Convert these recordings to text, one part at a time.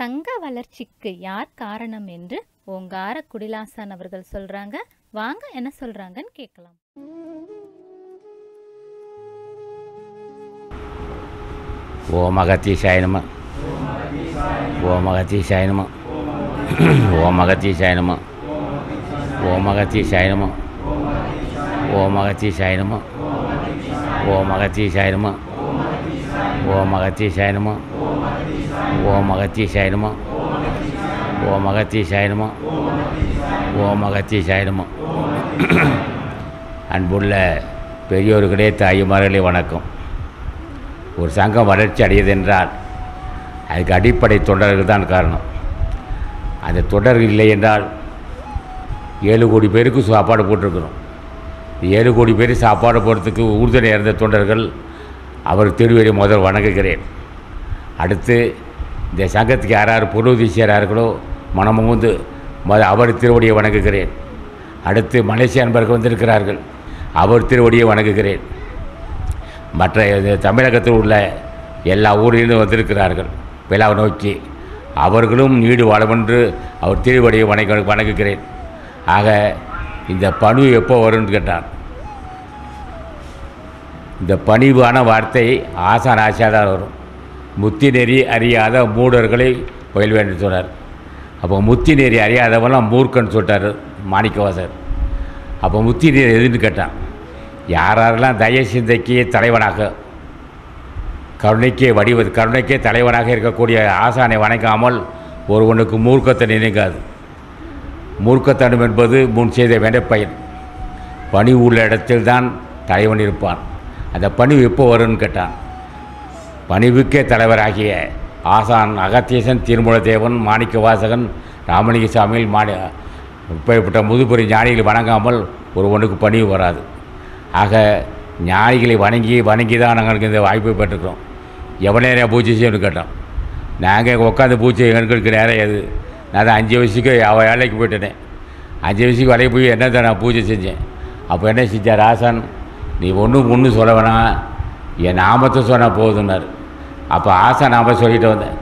சங்க வளர்ச்சிக்கு யார் காரணம் என்று ஓங்கார குடிலாசன் அவர்கள் சொல்றாங்க. வாங்க என்ன சொல்றாங்கன்னு கேட்கலாம். ஓம் அகத்தீசாய நம. ஓம் அகத்தீசாய நம. ஓம் அகத்தீசாய ஓம் அகத்தீசாய ஓம் அகத்தீசாய ஓம் அகத்தீசாய ஓம் அகத்தீசாய நம ஓம் அகத்தீசாய நம ஓம் அகத்தீசாய நம ஓம் அகத்தீசாய நம அன்புள்ள பெரியோர்களே தாய்மார்களே வணக்கம். ஒரு சங்கம் வளர்ச்சி அடையது என்றால் அதுக்கு அடிப்படை தொண்டர்கள் தான் காரணம். அந்த தொடர்கள் இல்லை என்றால் ஏழு கோடி பேருக்கு சாப்பாடு போட்டிருக்கிறோம். ஏழு கோடி பேர் சாப்பாடு போடுறதுக்கு உறுதுணை இருந்த தொண்டர்கள் அவர் திருவடி முதல் வணங்குகிறேன். அடுத்து இந்த சங்கத்துக்கு யார் யார் பொருளுதவி செய்கிறார்களோ மனமுகுந்து மொத அவர் திருவடியை வணங்குகிறேன். அடுத்து மலேசிய அன்பர்கள் வந்திருக்கிறார்கள் அவர் திருவடியை வணங்குகிறேன். மற்ற இது தமிழகத்தில் உள்ள எல்லா ஊரிலிருந்து வந்திருக்கிறார்கள் விழாவை நோக்கி. அவர்களும் நீடு வாழவென்று அவர் திருவடியை வணங்க வணங்குகிறேன். ஆக இந்த பணு எப்போ வரும்னு கேட்டான். இந்த பணிவான வார்த்தை ஆசான் ஆசையாக தான் வரும். முத்தி நெறி அறியாத மூடர்களை பயில் வேண்டும் சொன்னார். அப்போ முத்தி நெறி அறியாதவெல்லாம் மூர்க்கன்னு சொல்லிட்டார் மாணிக்கவாசர். அப்போ முத்தி நெறி எதுன்னு கேட்டான். யார் யாரெல்லாம் தய சிந்தைக்கு தலைவனாக கருணைக்கே வடிவது கருணைக்கே தலைவனாக இருக்கக்கூடிய ஆசானை வணங்காமல் ஒருவனுக்கு மூர்க்கத்தை நினைக்காது. மூர்க்கத்தனம் என்பது முன் செய்த வினைப்பயன் பணி உள்ள இடத்தில்தான் தலைவன் இருப்பான். அந்த பணிவு எப்போ வரும்னு கேட்டான். பணிவுக்கே தலைவராகிய ஆசான் அகத்தீசன் திருமூலதேவன் மாணிக்க வாசகன் ராமலிங்க சாமியில் மாணி இப்படிப்பட்ட முதுபெரும் ஞானிகளை வணங்காமல் ஒருவனுக்கு பணிவு வராது. ஆக ஞானிகளை வணங்கி வணங்கி தான் நாங்கள் இந்த வாய்ப்பை பெற்றுக்கிறோம். எவ்வளோ நேரம் பூஜை செய்யணும்னு கேட்டோம் நாங்கள் உட்காந்து பூஜை எங்களுக்கு நேரம் எது நான் அஞ்சு வயசுக்கு அவள் வேலைக்கு போயிட்டேனே. அஞ்சு வயசுக்கு வேலைக்கு போய் என்ன தான் நான் பூஜை செஞ்சேன்? அப்போ என்ன செஞ்சார் ஆசான்? நீ ஒன்றும் ஒன்று சொல்ல வேணாம். என் நாமத்தை சொன்னால் போதுன்னாரு அப்போ ஆசான் நாம சொல்லிட்டு வந்தேன்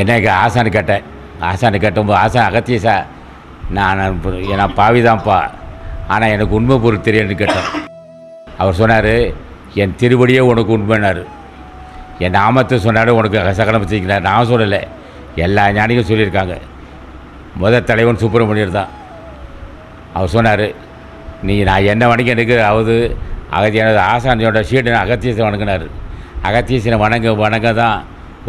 என்னைக்கு ஆசான்னு கேட்டேன் ஆசான்னு கேட்டும்போது ஆசான் அகத்தியசா நான் நான் பாவிதான்ப்பா ஆனால் எனக்கு உண்மை பொருள் தெரியும்னு கேட்டேன். அவர் சொன்னார் என் திருவடியே உனக்கு உண்மைனார் என் நாமத்தை சொன்னார் உனக்கு சகலம் வச்சுக்கிறார் நான் சொல்லலை. எல்லா ஞானிகளும் சொல்லியிருக்காங்க. முதல் தலைவன் சுப்பிரமணியர் தான். அவர் சொன்னார் நீ நான் என்ன வணிகம் எனக்கு அவது அகத்தியனது ஆசானியோட சீடனை அகத்தியசை வணங்கினார். அகத்தியசனை வணங்க வணங்க தான்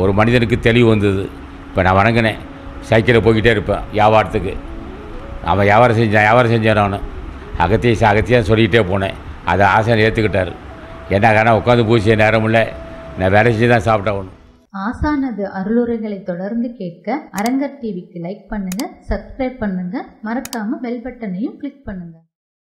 ஒரு மனிதனுக்கு தெளிவு வந்தது. இப்போ நான் வணங்கினேன். சைக்கிளில் போய்கிட்டே இருப்பேன் வியாபாரத்துக்கு. அவன் வியாபாரம் செஞ்சான் வியாபாரம் செஞ்சான் அவனு. அகத்தியச அகத்தியம் சொல்லிக்கிட்டே போனேன். அதை ஆசான் ஏற்றுக்கிட்டார் என்ன காரணம் உட்காந்து பூசிய நேரம் இல்லை நான் வேலை செஞ்சு தான் சாப்பிட்டாகணும் ஆசானது அருளுரைகளை தொடர்ந்து கேட்க அரங்கர் டிவிக்கு லைக் பண்ணுங்க சப்ஸ்கிரைப் பண்ணுங்க. மறக்காம பெல் பட்டனையும் கிளிக் பண்ணுங்க.